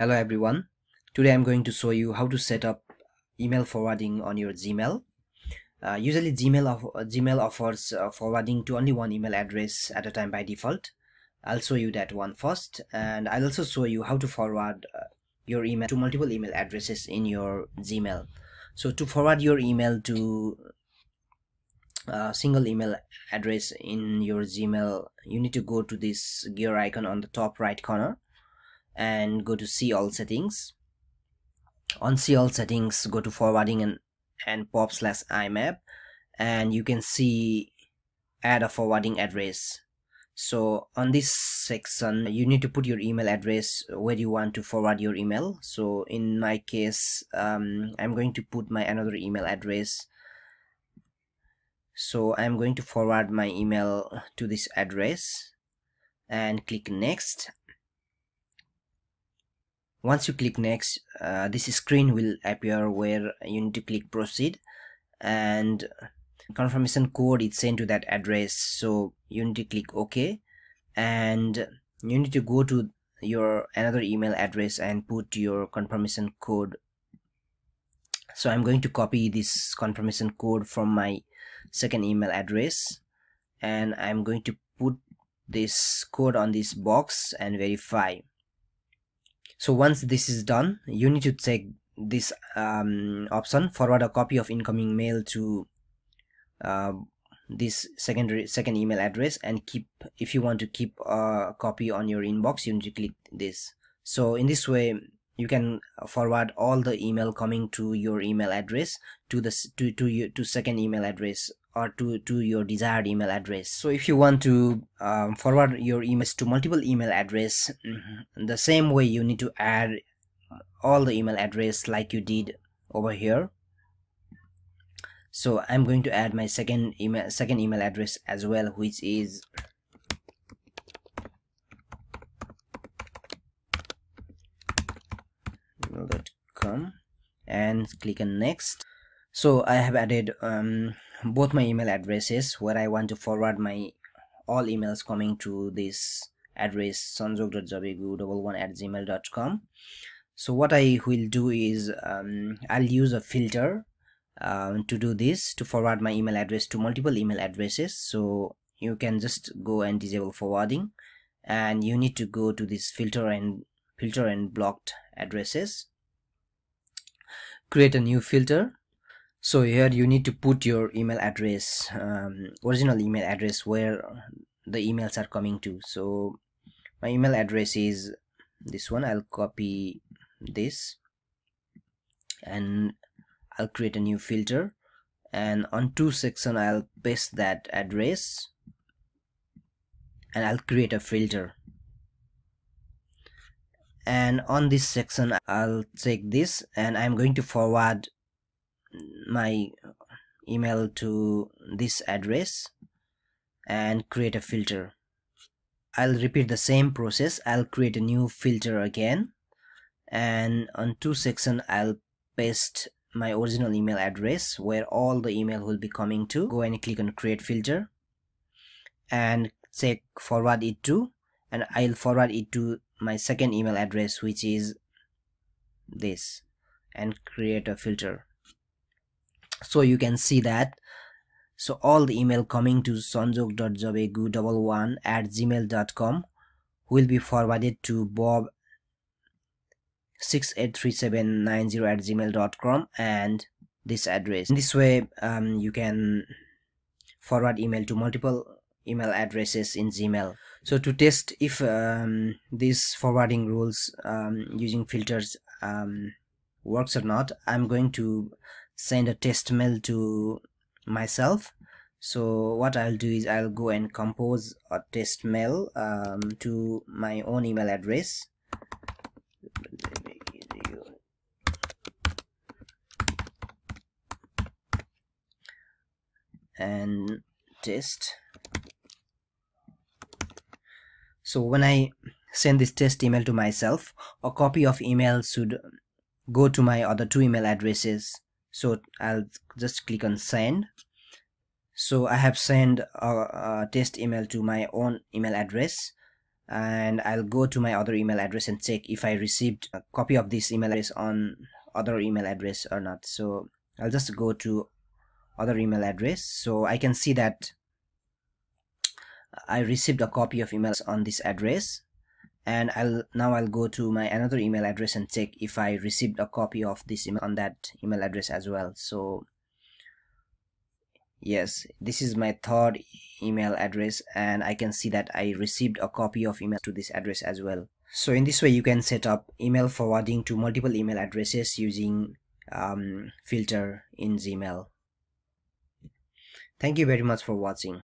Hello everyone. Today I'm going to show you how to set up email forwarding on your Gmail. Uh, usually Gmail, of, uh, Gmail offers uh, forwarding to only one email address at a time by default. I'll show you that one first and I'll also show you how to forward uh, your email to multiple email addresses in your Gmail. So to forward your email to a uh, single email address in your Gmail, you need to go to this gear icon on the top right corner and go to see all settings. On see all settings go to forwarding and and pop slash imap and you can see add a forwarding address. So on this section you need to put your email address where you want to forward your email. So in my case um, i'm going to put my another email address. So i'm going to forward my email to this address and click next once you click next uh, this screen will appear where you need to click proceed. And confirmation code is sent to that address. So you need to click ok. And you need to go to your another email address and put your confirmation code. So i'm going to copy this confirmation code from my second email address. And i'm going to put this code on this box and verify so once this is done you need to check this um, option forward a copy of incoming mail to uh, this secondary second email address and keep if you want to keep a copy on your inbox you need to click this. So in this way you can forward all the email coming to your email address to the to to your to second email address or to to your desired email address. So if you want to um, forward your emails to multiple email address mm-hmm, the same way you need to add all the email address like you did over here. So i'm going to add my second email second email address as well which is com and click on next so i have added um, both my email addresses where I want to forward my all emails coming to this address sanjog.jabegu11 at gmail.com so what I will do is um, I'll use a filter um, to do this to forward my email address to multiple email addresses. So you can just go and disable forwarding and you need to go to this filter and filter and blocked addresses. Create a new filter so here you need to put your email address um, original email address where the emails are coming to. So my email address is this one. I'll copy this and I'll create a new filter. And on to section I'll paste that address and I'll create a filter. And on this section I'll take this and I'm going to forward my email to this address and create a filter. I'll repeat the same process. I'll create a new filter again. And on to section I'll paste my original email address where all the email will be coming to. Go and click on create filter and check forward it to. And I'll forward it to my second email address which is this and create a filter so you can see that. So all the email coming to sanjog.jabegu11 at gmail.com will be forwarded to bob 683790 at gmail.com and this address. In this way um, you can forward email to multiple email addresses in gmail. So to test if um, these forwarding rules um, using filters um, works or not i'm going to send a test mail to myself. So what I'll do is I'll go and compose a test mail um, to my own email address. And test. So when I send this test email to myself a copy of email should go to my other two email addresses so I'll just click on send. So I have sent a, a, test email to my own email address and I'll go to my other email address and check if I received a copy of this email address on other email address or not. So I'll just go to other email address. So I can see that I received a copy of emails on this address and I'll now I'll go to my another email address and check if I received a copy of this email on that email address as well. So yes this is my third email address and I can see that I received a copy of email to this address as well. So in this way you can set up email forwarding to multiple email addresses using um, filter in Gmail. Thank you very much for watching